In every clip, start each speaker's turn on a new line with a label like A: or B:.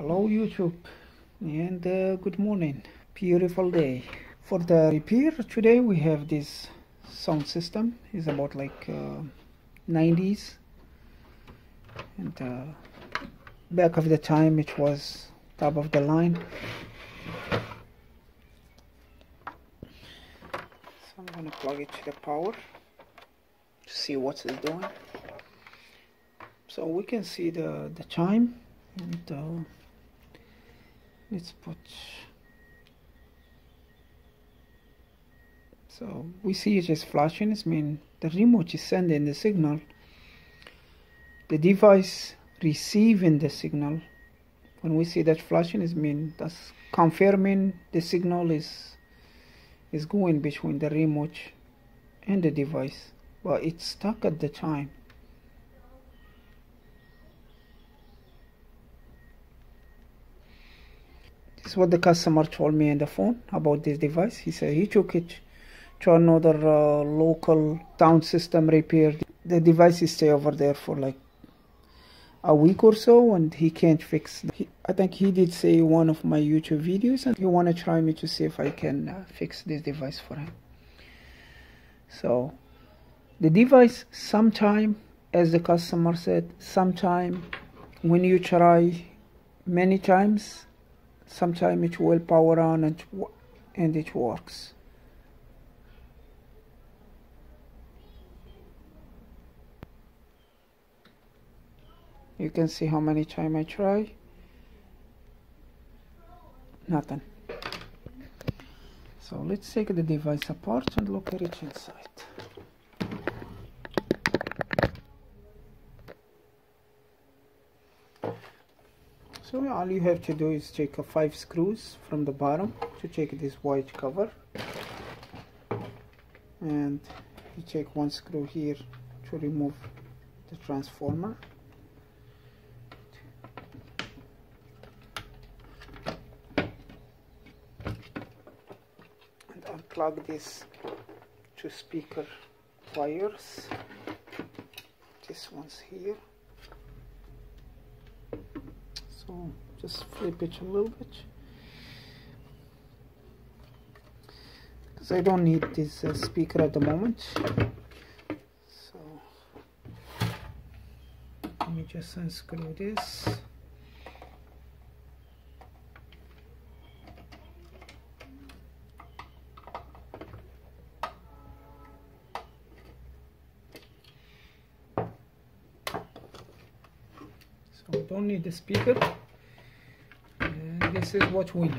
A: Hello YouTube and uh, good morning. Beautiful day. For the repair today we have this sound system. It's about like uh, 90s and uh, back of the time it was top of the line. So I'm gonna plug it to the power to see what it's doing. So we can see the the chime and uh, let's put so we see it just flashing. It means the remote is sending the signal. The device receiving the signal. When we see that flashing it means that's confirming the signal is is going between the remote and the device but it's stuck at the time This is what the customer told me on the phone about this device. He said he took it to another uh, local sound system repair. The device is stay over there for like a week or so and he can't fix he, I think he did say one of my YouTube videos and he want to try me to see if I can uh, fix this device for him. So the device sometime as the customer said sometime when you try many times sometimes it will power on and, and it works. You can see how many time I try. Nothing. So let's take the device apart and look at it inside so all you have to do is take a five screws from the bottom to take this white cover. And you take one screw here to remove the transformer. And unplug this two speaker wires. This one's here so just flip it a little bit. Because I don't need this uh, speaker at the moment. So let me just unscrew this. So don't need the speaker this is what we need.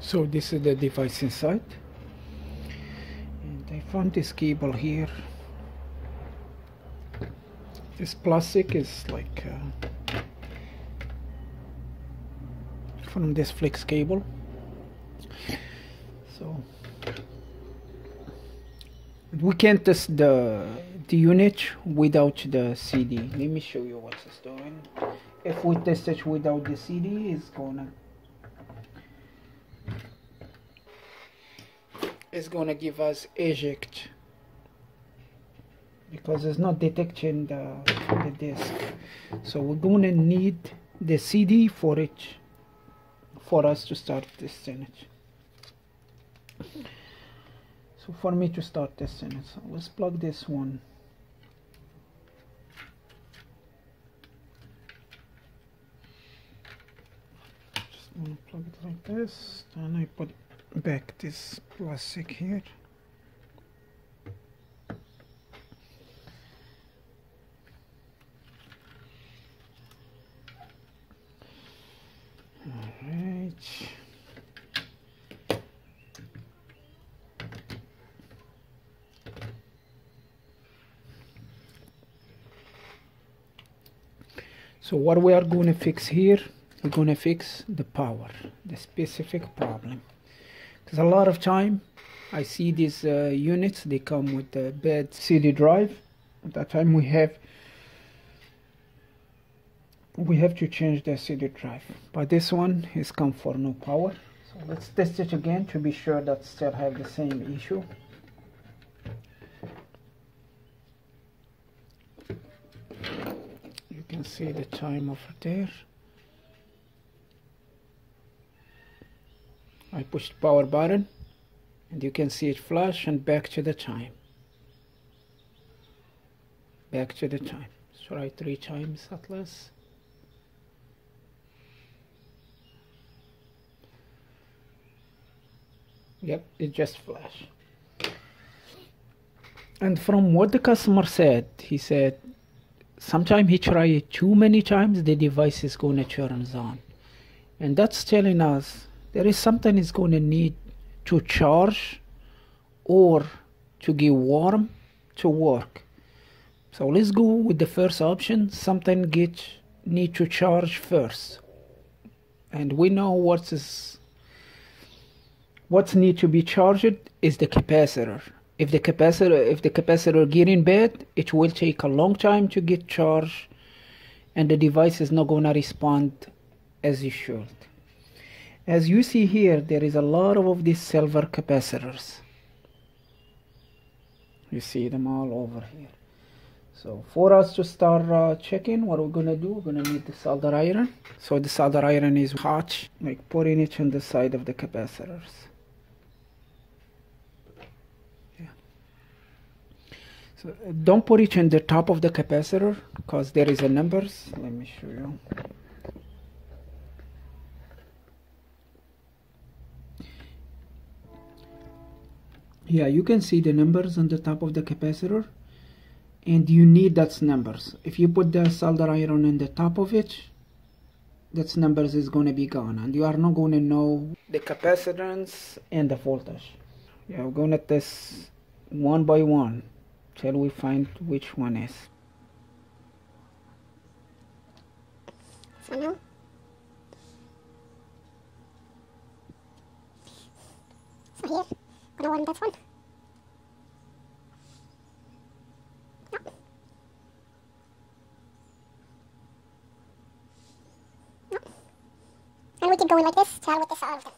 A: So this is the device inside. And I found this cable here. This plastic is like uh, from this flex cable. So we can't test the the unit without the CD let me show you what it's doing. If we test it without the CD it's gonna it's gonna give us eject. Because it's not detecting the, the disk. So we're gonna need the CD for it for us to start this it so for me to start this so let's plug this one. Just wanna plug it like this. Then I put back this plastic here So what we are going to fix here, we're going to fix the power, the specific problem. Because a lot of time I see these uh, units, they come with a bad CD drive. At that time we have we have to change the CD drive. But this one is come for no power. So let's test it again to be sure that still have the same issue. You can see the time over there. I pushed power button and you can see it flash and back to the time. Back to the time. Try three times at least yep it just flash. and from what the customer said he said sometimes he try it too many times the device is going to turn on. And that's telling us there is something is going to need to charge or to get warm to work. So let's go with the first option something get need to charge first. And we know what is what need to be charged is the capacitor. If the capacitor if the capacitor get in bed it will take a long time to get charged and the device is not going to respond as it should. As you see here there is a lot of these silver capacitors. You see them all over here. So for us to start uh, checking what we're gonna do we're gonna need the solder iron. So the solder iron is hot like putting it on the side of the capacitors So don't put it in the top of the capacitor because there is a numbers. Let me show you. Yeah, you can see the numbers on the top of the capacitor and you need that numbers. If you put the solder iron in the top of it, that numbers is going to be gone and you are not going to know the capacitance and the voltage. Yeah, we're going to test one by one till we find which one is.
B: So now, so here, gonna warm this one. No. No. And we keep going like this till with this all of them.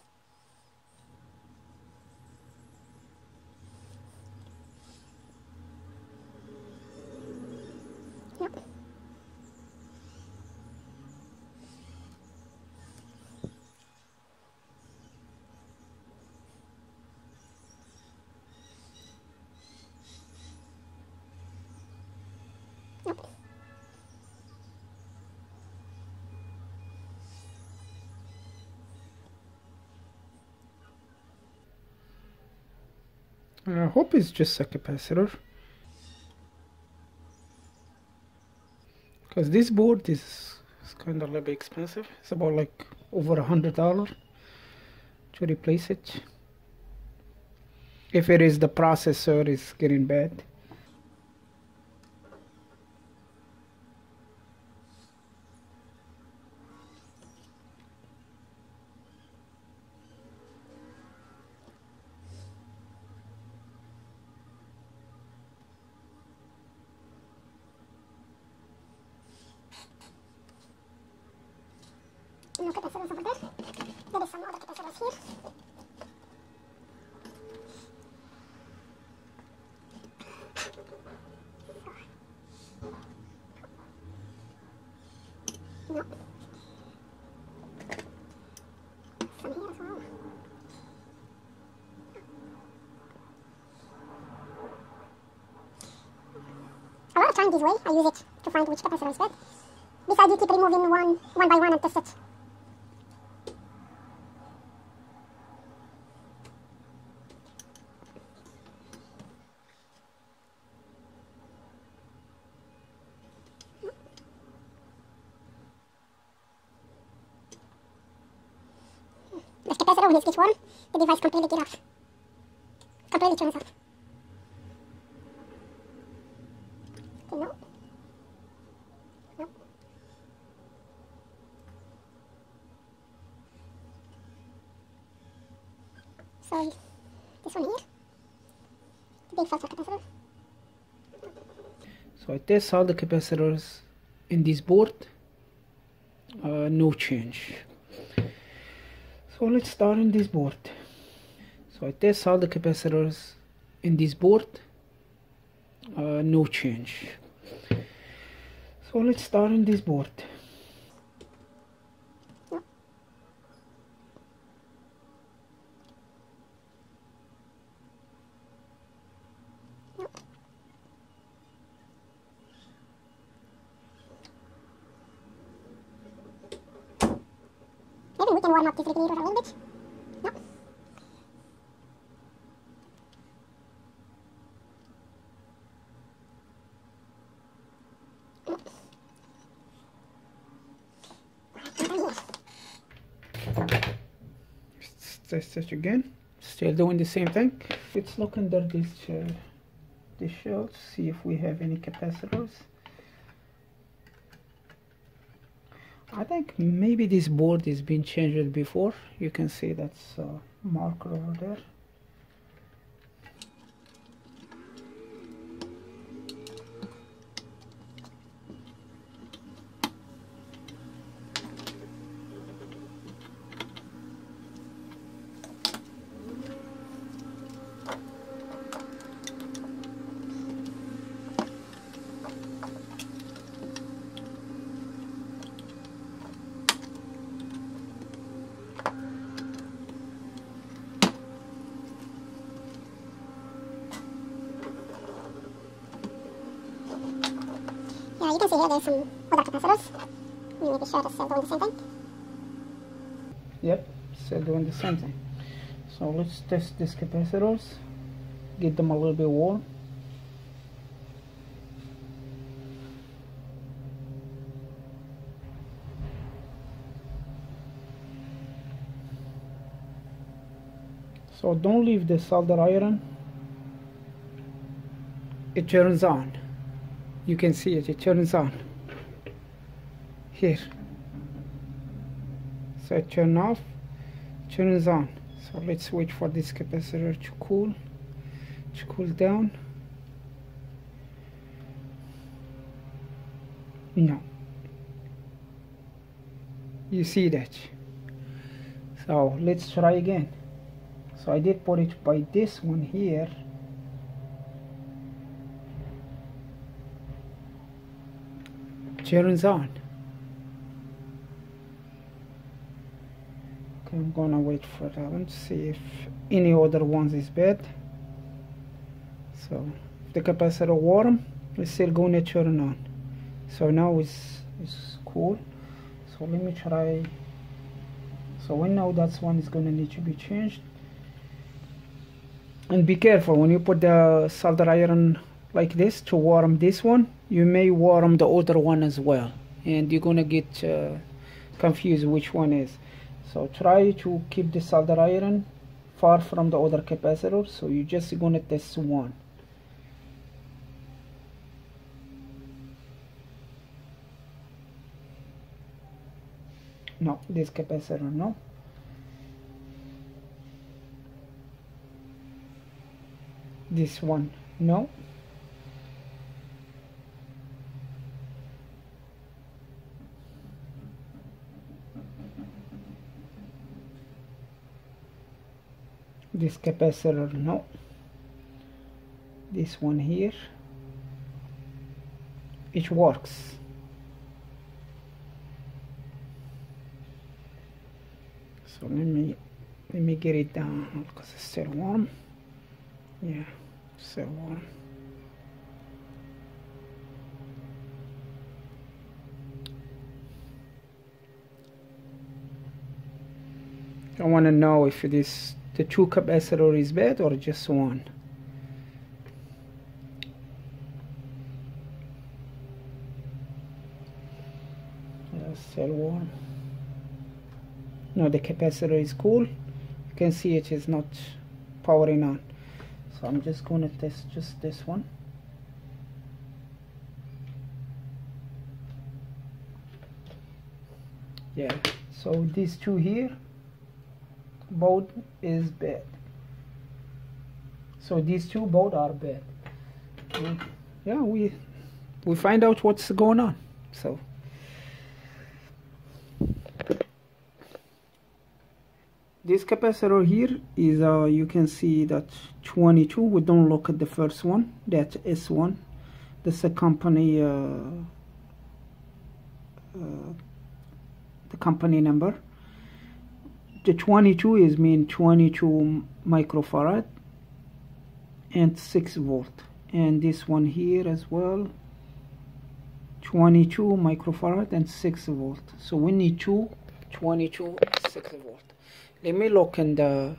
B: Yep. Yep.
A: I hope it's just a capacitor. Because this board is, is kind of a little bit expensive. It's about like over a hundred dollar to replace it. If it is the processor is getting bad.
B: Capacitors over there. There is. A lot of time this way, I use it to find which capacitor is bad. Besides, you keep removing one, one by one and test it. Capacitor, when it gets warm, the device completely get off. Completely turns off. So, this one here, the big filter capacitor.
A: So I test all the capacitors in this board uh, no change so let's start in this board. So I test all the capacitors in this board. Uh, no change. So let's start in this board
B: can warm up this regulator a little bit. No?
A: Let's test again still doing the same thing let's look under this uh, this shelf see if we have any capacitors think maybe this board has been changed before. You can see that's a marker over there
B: Yeah, you can see here there's some other capacitors. Make sure doing the same thing.
A: Yep, still doing the same thing. So let's test these capacitors, get them a little bit warm. So don't leave the solder iron. It turns on. You can see it, it turns on. Here. So turn off. Turns on. So let's wait for this capacitor to cool. To cool down. No. You see that? So let's try again. So I did put it by this one here on Okay, I'm gonna wait for that one to see if any other ones is bad. So the capacitor warm, it's still gonna turn on. So now it's it's cool. So let me try. So we know that's one is gonna need to be changed. And be careful when you put the solder iron like this to warm this one, you may warm the other one as well, and you're gonna get uh, confused which one is. So try to keep the solder iron far from the other capacitor. So you just gonna test one. No this capacitor no. This one no this capacitor no. This one here. It works. So let me let me get it down because it's still warm. Yeah still warm. I want to know if this the two capacitor is bad or just one? Yeah, still warm no the capacitor is cool. You can see it is not powering on. So I'm just going to test just this one. Yeah so these two here both is bad. So these two both are bad. And yeah we we find out what's going on so. This capacitor here is uh, you can see that 22 we don't look at the first one that s1 this a company uh, uh, the company number the 22 is mean 22 microfarad and 6 volt. And this one here as well 22 microfarad and 6 volt. So we need two 22 6 volt. Let me look in the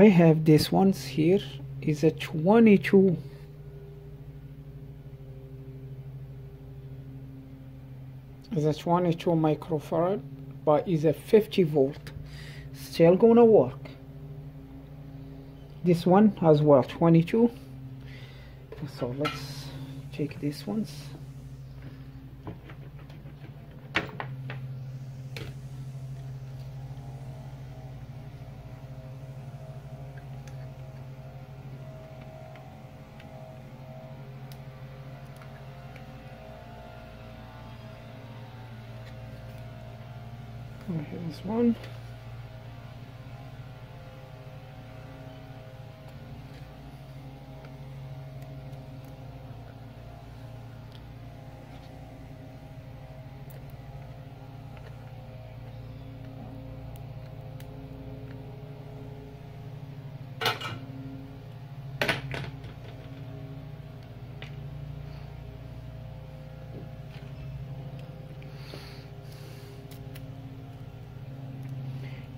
A: I have this ones here is a 22 is a 22 microfarad but is a 50 volt. Still gonna work. This one as well 22 so let's check these ones one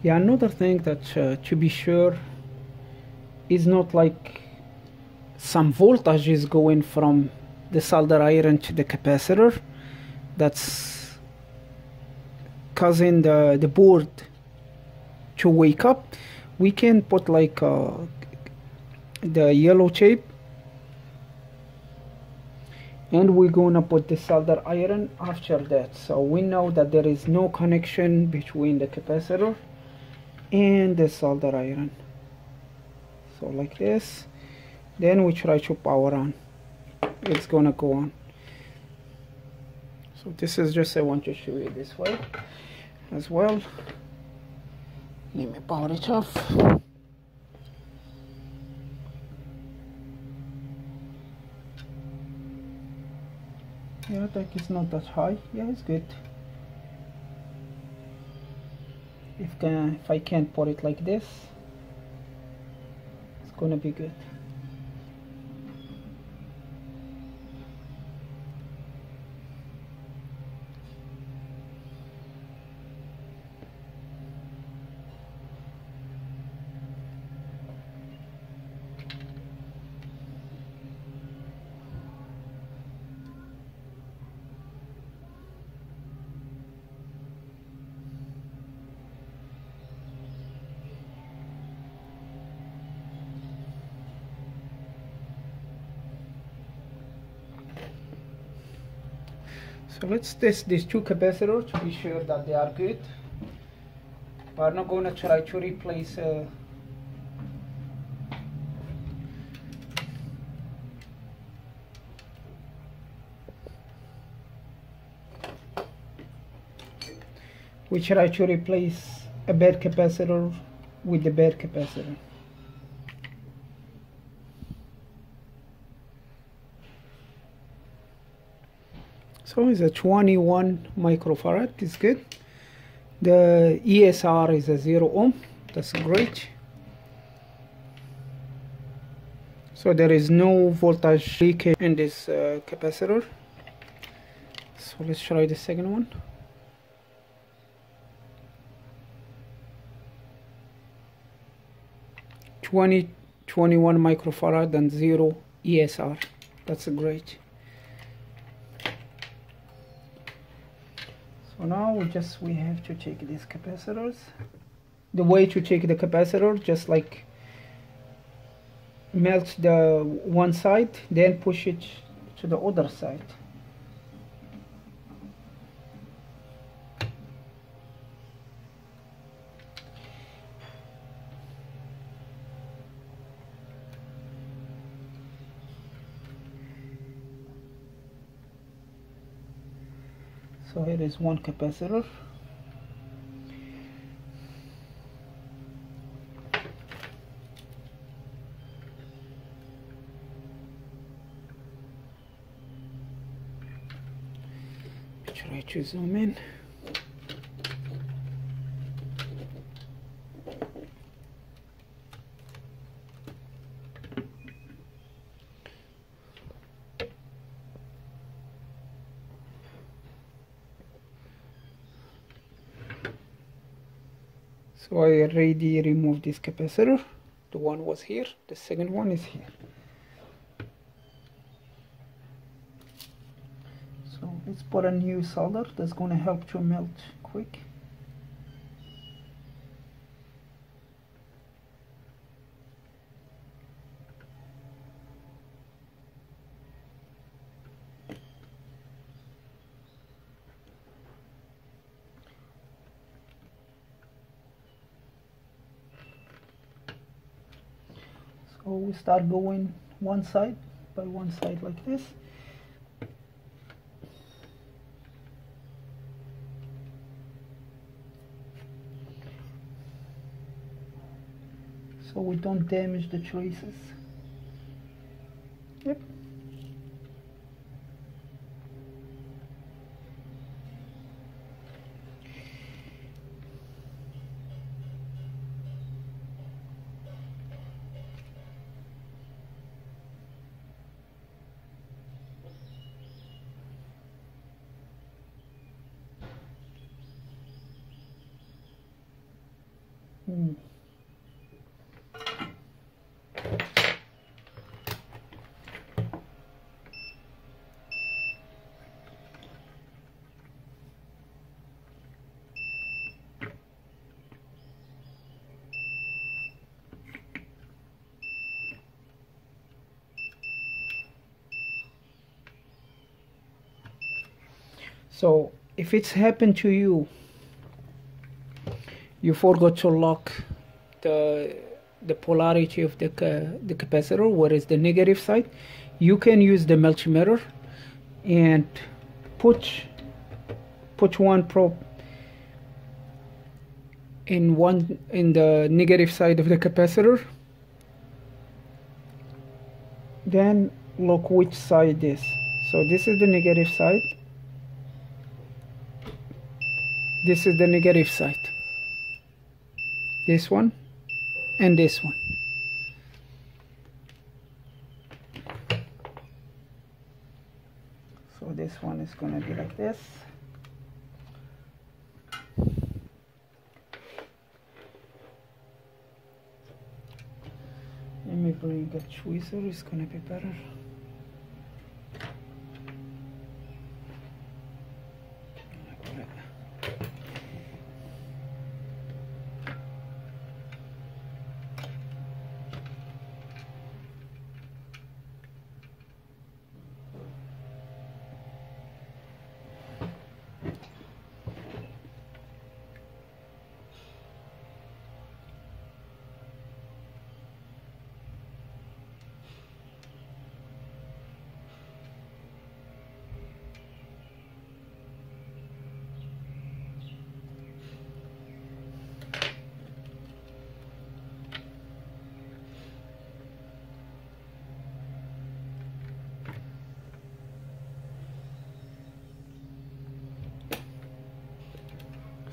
A: yeah another thing that uh, to be sure is not like some voltage is going from the solder iron to the capacitor that's causing the, the board to wake up. We can put like uh, the yellow tape and we're gonna put the solder iron after that. So we know that there is no connection between the capacitor and the solder iron. So like this. Then we try to power on. It's gonna go on. So this is just I want to show you this way as well. Let me power it off. Yeah that is not that high. Yeah it's good if, can, if I can't put it like this it's gonna be good So let's test these two capacitors to be sure that they are good. We're not going to try to replace uh, we try to replace a bad capacitor with the bad capacitor. So it's a 21 microfarad, is good. The ESR is a 0 ohm, that's great. So there is no voltage leakage in this uh, capacitor. So let's try the second one. Twenty twenty one microfarad and zero ESR. That's great. So now we just we have to check these capacitors. The way to check the capacitor, just like melt the one side, then push it to the other side. So here is one capacitor. Try to zoom in so I already removed this capacitor. The one was here. The second one is here. So let's put a new solder that's going to help to melt quick so start going one side by one side like this. So we don't damage the traces. Yep So if it's happened to you, you forgot to lock the the polarity of the the capacitor, what is the negative side. You can use the multimeter and put put one probe in one in the negative side of the capacitor. Then look which side is. So this is the negative side. This is the negative side. This one and this one. So this one is going to be like this. Let me bring a tweezer, it's going to be better.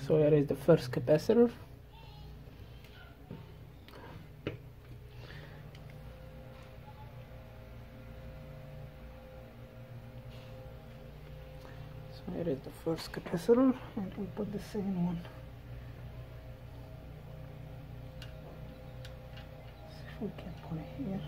A: So here is the first capacitor. So here is the first capacitor and we put the second one. See if we can put it here.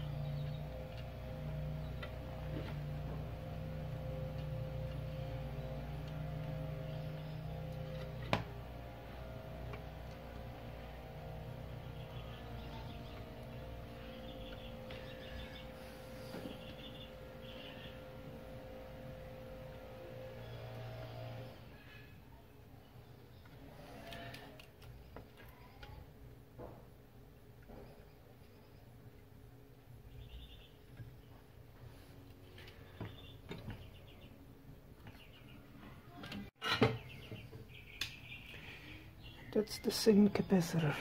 A: The same capacitor.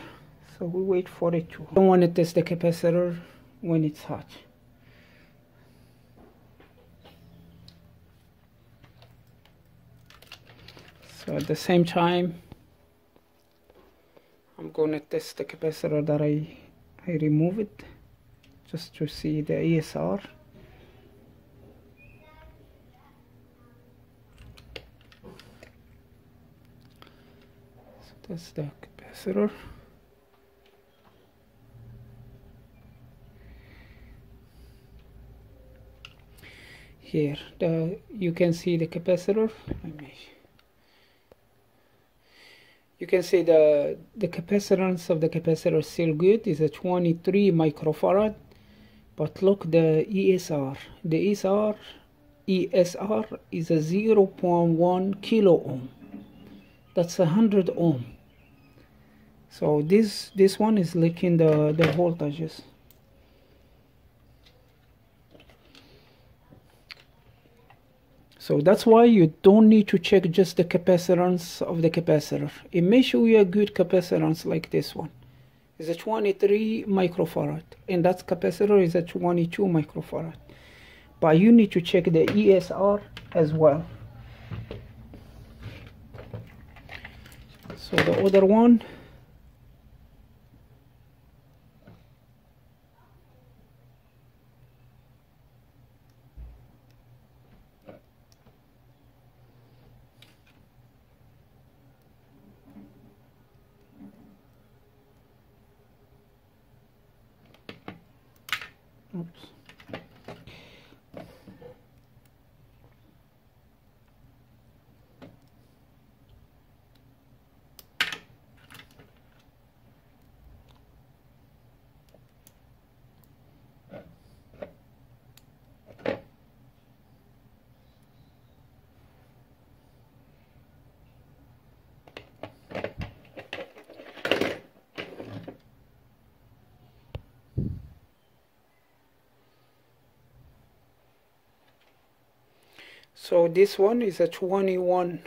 A: So we wait for it to. Don't want to test the capacitor when it's hot. So at the same time I'm going to test the capacitor that I I removed just to see the ESR that's the capacitor here the you can see the capacitor you can see the the capacitance of the capacitor is still good. Is a 23 microfarad. But look the ESR the ESR ESR is a 0.1 kilo ohm. That's a hundred ohm so this this one is leaking the the voltages so that's why you don't need to check just the capacitance of the capacitor. It may show you a good capacitance like this one. Is a 23 microfarad and that capacitor is a 22 microfarad. But you need to check the ESR as well. So the other one so this one is a 21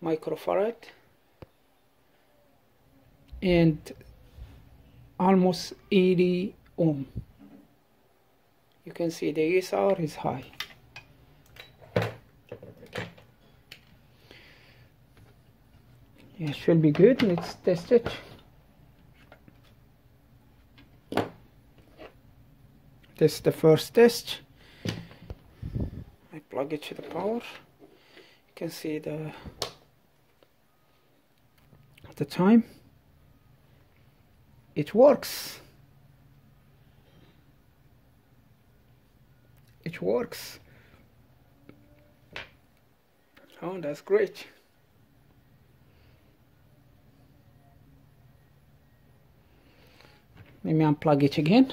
A: microfarad. And almost 80 ohm. You can see the ESR is high. It should be good. Let's test it. This is the first test plug it to the power. You can see the the time. It works. It works. Oh that's great. Let me unplug it again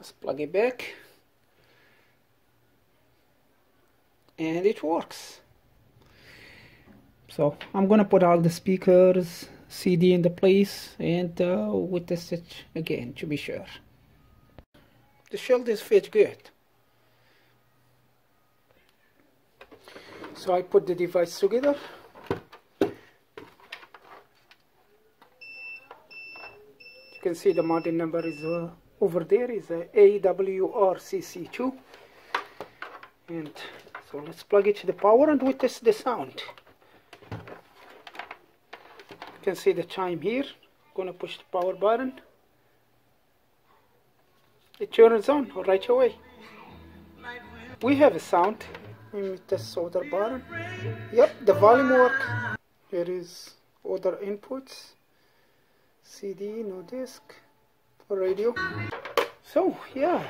A: let's plug it back and it works. So I'm gonna put all the speakers CD in the place and uh, we test it again to be sure. The shoulders fit good. So I put the device together. You can see the model number is uh, over there is a AWRCC2 and so let's plug it to the power and we test the sound. You can see the chime here. Gonna push the power button. It turns on right away. We have a sound. Let me test other button. Yep the volume work. Here is other inputs. CD no disc radio. So yeah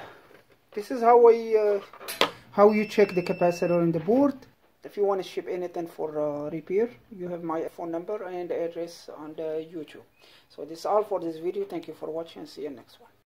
A: this is how I uh, how you check the capacitor in the board. If you want to ship anything for uh, repair you have my phone number and address on the YouTube. So this is all for this video. Thank you for watching. See you next one